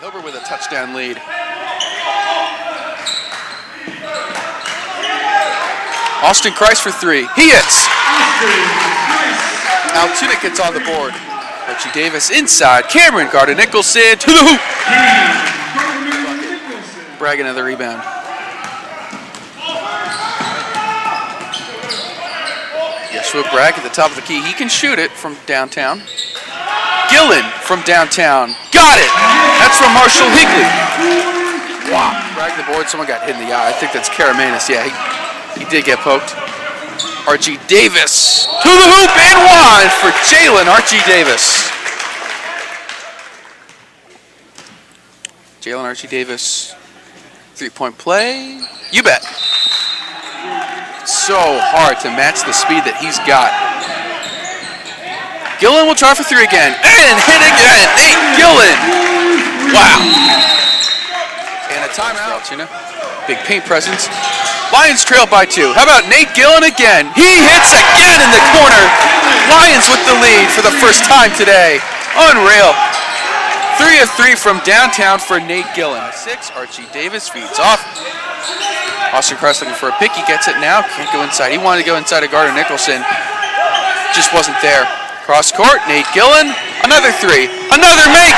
Hilbert with a touchdown lead. Austin Christ for three. He hits. Altoona gets on the board. Archie Davis inside. Cameron Gardner Nicholson to the hoop. Bragg another rebound. Yeshua Bragg at the top of the key. He can shoot it from downtown. Gillen from downtown. Got it. That's from Marshall Higley. Wow. Bragg the board. Someone got hit in the eye. I think that's Karamanis. Yeah, he, he did get poked. Archie Davis to the hoop and one for Jalen Archie Davis. Jalen Archie Davis, three-point play. You bet. So hard to match the speed that he's got. Gillen will try for three again. And hit again. Nate Gillen. Wow. And a timeout. You know, big paint presence. Lions trail by two. How about Nate Gillen again? He hits again in the corner. Lions with the lead for the first time today. Unreal. Three of three from downtown for Nate Gillen. Six, Archie Davis feeds off. Austin Christ looking for a pick. He gets it now. Can't go inside. He wanted to go inside of Gardner Nicholson. Just wasn't there. Cross court, Nate Gillen. Another three. Another make.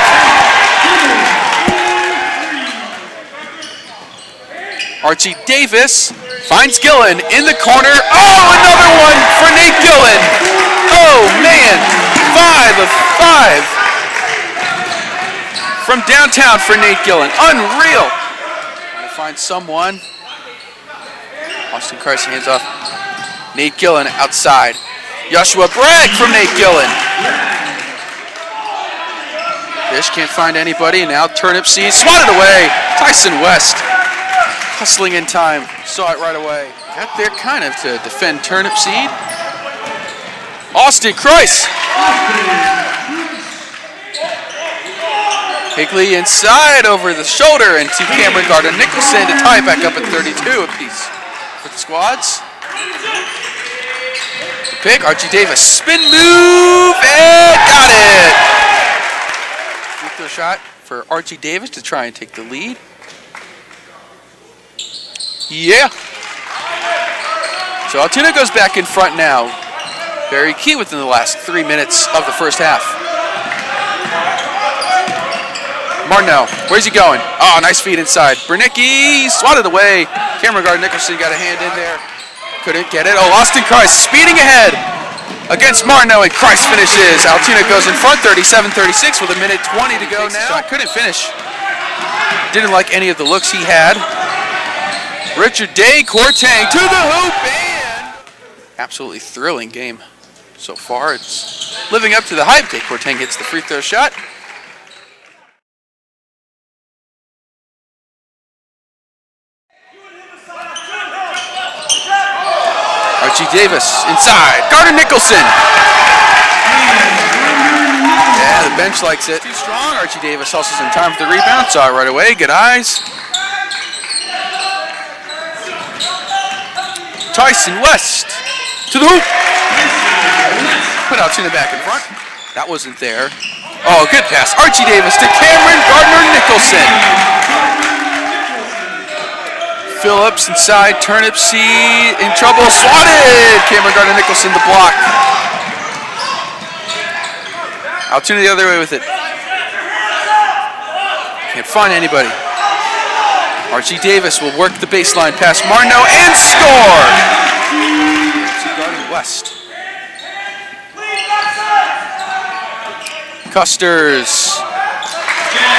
Archie Davis finds Gillen in the corner. Oh, another one for Nate Gillen. Oh, man. Five of five from downtown for Nate Gillen. Unreal. Trying to find someone. Austin Christ hands off. Nate Gillen outside. Joshua Bragg from Nate Gillen. Fish can't find anybody. Now Turnipseed swatted away. Tyson West hustling in time. Saw it right away. Got there kind of to defend Turnipseed. Austin Christ. Higley inside over the shoulder and to Cameron Gardner Nicholson to tie back up at 32 apiece for the squads. Pick, Archie Davis, spin move and got it. Free throw shot for Archie Davis to try and take the lead. Yeah. So Altoona goes back in front now. Very key within the last three minutes of the first half. Martineau, where's he going? Oh, nice feed inside. Bernicki swatted away. Cameron Gardner Nicholson got a hand in there. Couldn't get it. Oh, Austin Christ speeding ahead against Martineau, and Christ finishes. Altoona goes in front 37-36 with a minute 20 to go now. Shot couldn't finish. Didn't like any of the looks he had. Richard Decourtang to the hoop and absolutely thrilling game so far. It's living up to the hype. Decourtang hits the free throw shot. Archie Davis inside. Gardner Nicholson. Yeah, the bench likes it. Too strong. Archie Davis hustles in time for the rebound. Saw it right away. Good eyes. Tyson West to the hoop. Put out to the back in front. That wasn't there. Oh, good pass. Archie Davis to Cameron Gardner Nicholson. Phillips inside, turnipseed in trouble, swatted! Cameron Gardner Nicholson the block. Altoona the other way with it. Can't find anybody. Archie Davis will work the baseline past Marno and score! Gardner West. Custers.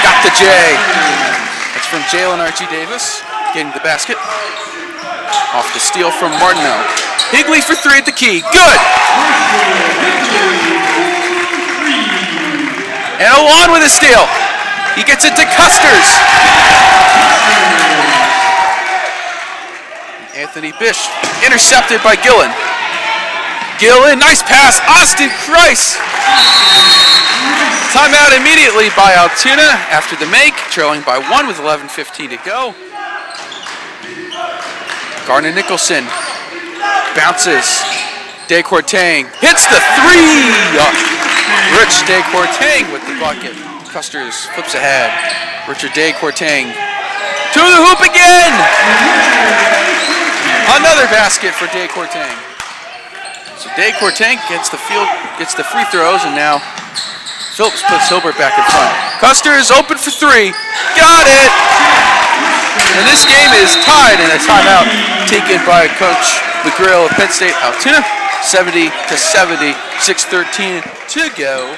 Got the J. That's from Jalen Archie Davis getting the basket. Off the steal from Martineau. Higley for three at the key. Good! And Alon with a steal. He gets it to Custers. Anthony Bish intercepted by Gillen. Gillen, nice pass. Austin Christ. Timeout immediately by Altoona after the make, trailing by one with 11.15 to go. Gardner Nicholson bounces. Decourtang hits the three. Oh, Rich Decourtang with the bucket. Custers flips ahead. Richard Decourtang to the hoop again. Another basket for Decourtang. So Decourtang gets the field, gets the free throws, and now Phillips puts Hilbert back in front. Custer is open for three. Got it. And this game is tied in a timeout taken by Coach McGrill of Penn State Altoona. 70 to 70, 6.13 to go.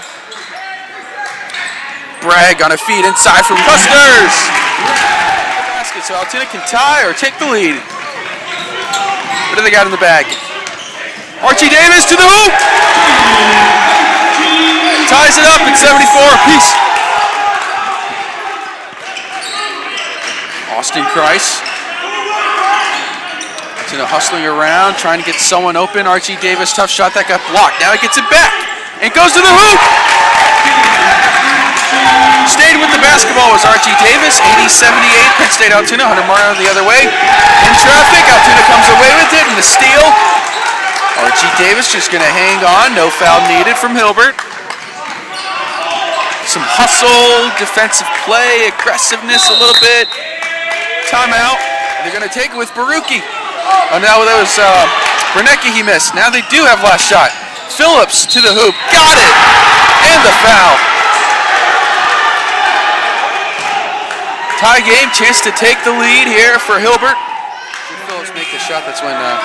Bragg on a feed inside from Custers. Basket, so Altoona can tie or take the lead. What do they got in the bag? Archie Davis to the hoop. Ties it up at 74 apiece. Christ. You know, hustling around, trying to get someone open. Archie Davis, tough shot that got blocked. Now he gets it back and goes to the hoop. Stayed with the basketball was Archie Davis, 80-78, Penn State Altoona, Hunter Mario the other way. In traffic, Altoona comes away with it, and the steal. Archie Davis just gonna hang on, no foul needed from Hilbert some hustle, defensive play, aggressiveness a little bit. Timeout. They're going to take it with Baruki. Oh, now that was uh, Bernecki he missed. Now they do have last shot. Phillips to the hoop. Got it! And the foul. Tie game, chance to take the lead here for Hilbert. Phillips make the shot. That's when uh,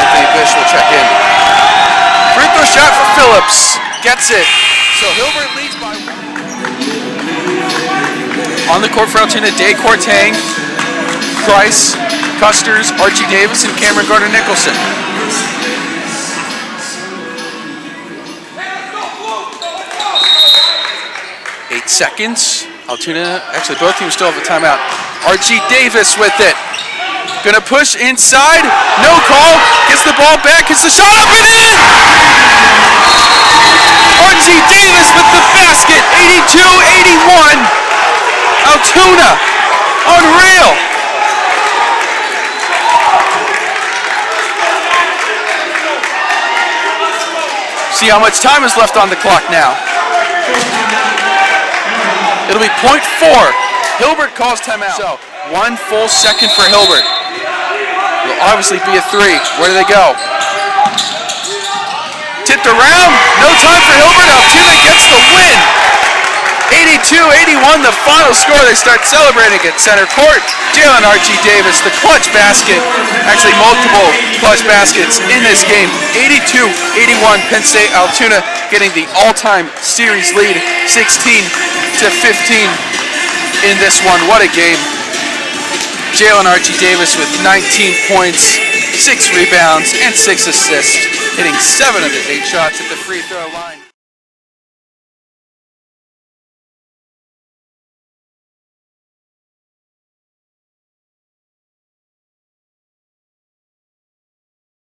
Anthony Bish will check in. Free throw shot for Phillips. Gets it. So Hilbert leads. On the court for Altoona, Decourtang, Price, Custers, Archie Davis, and Cameron Gardner Nicholson. Eight seconds. Altoona, actually both teams still have a timeout. Archie Davis with it. Gonna push inside, no call, gets the ball back, gets the shot up and in! Archie Davis with the basket, 82-81. Altoona, unreal. See how much time is left on the clock now. It'll be point four. Hilbert calls timeout. So, one full second for Hilbert. Will obviously be a three. Where do they go? tipped around. No time for Hilbert. Altoona gets the win. 82-81, the final score. They start celebrating at center court. Jalen Archie Davis, the clutch basket. Actually, multiple clutch baskets in this game. 82-81, Penn State Altoona getting the all-time series lead, 16 to 15 in this one. What a game. Jalen Archie Davis with 19 points, six rebounds, and six assists hitting seven of his eight shots at the free throw line.